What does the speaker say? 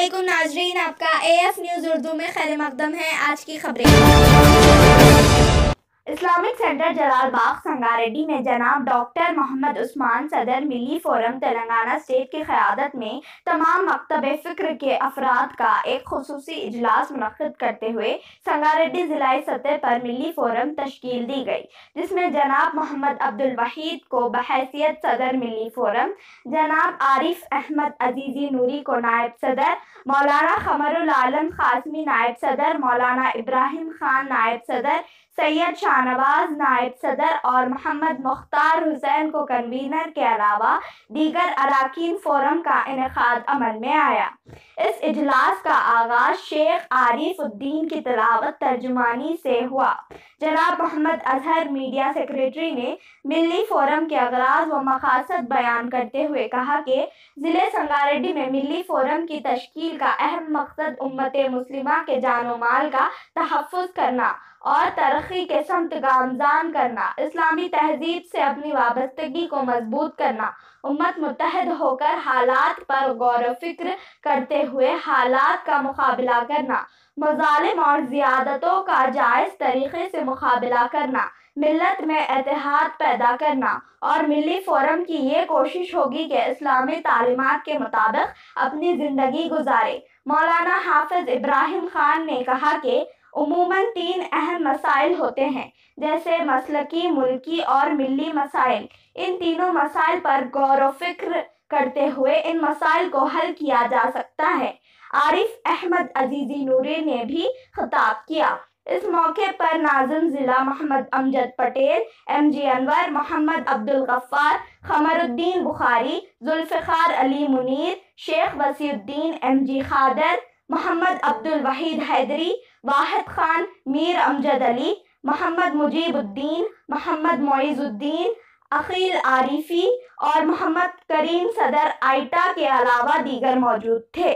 असलम नाजरीन आपका A F news Urdu में खैर मकदम है। आज की खबरें। इस्लामिक सेंटर जलालबाग संगारेड्डी में जनाब डॉक्टर मोहम्मद उस्मान सदर मिली फोरम तेलंगाना स्टेट की क़्यादत में तमाम मकतब फ़िक्र के अफराद का एक खसूसी इजलास मुनद करते हुए संगारेड्डी ज़िलाई सतह पर मिली फोरम तश्कील दी गई, जिसमें जनाब मोहम्मद अब्दुल वहीद को बहसीत सदर मिली फोरम, जनाब आरिफ अहमद अजीज़ी नूरी को नायब सदर, मौलाना खमरुल आलम खासमी नायब सदर, मौलाना इब्राहिम खान नायब सदर, सैयद शाहनवाज, नायब सदर और मोहम्मद मुख्तार हुसैन को कन्वीनर के अलावा दीगर अरकान फोरम का इनका अमल में आया। इस इजलास का आगाज़ शेख आरिफ उद्दीन की तलावत तर्जुमानी से हुआ। जनाब मोहम्मद अजहर मीडिया सेक्रेटरी ने मिली फोरम के अगराज व मकासद बयान करते हुए कहा कि ज़िले संगारेड्डी में मिली फोरम की तश्कील का अहम मकसद उम्मत मुस्लिमा के जानो माल का तहफ़ करना और तरक्की के संत गामजान करना, इस्लामी तहजीब से अपनी वाबस्तगी को मज़बूत करना, उम्मत मुतहद होकर हालात पर गौर फ़िक्र करते हुए हालात का मुकाबला करना, मजालिम और ज़्यादतों का जायज़ तरीके से मुकाबला करना मिलत में एतहाद पैदा करना और मिली फोरम की ये कोशिश होगी कि इस्लामी तालीमत के मुताबिक अपनी ज़िंदगी गुजारे। मौलाना हाफिज इब्राहिम खान ने कहा कि उमूमन तीन अहम मसाइल होते हैं, जैसे मसलकी, मुल्की और मिली मसाइल। इन तीनों मसाइल पर गौर फ़िक्र करते हुए इन मसाइल को हल किया जा सकता है। आरिफ अहमद अजीजी नूरी ने भी खिताब किया। इस मौके पर नाजिम ज़िला Mohammed Amjad Patel M G Anwar, Mohammed Abdul Gaffar, Khamruddin Bukhari Zulfar Ali Munir, Sheikh Wasiuddin M G Khader Mohammed Abdul Waheed Haidari Wahid Khan Mir Amjad Ali Mohammed Mujeebuddin Mohammed Moizuddin Akhil Arifi और मोहम्मद करीम सदर iota के अलावा दीगर मौजूद थे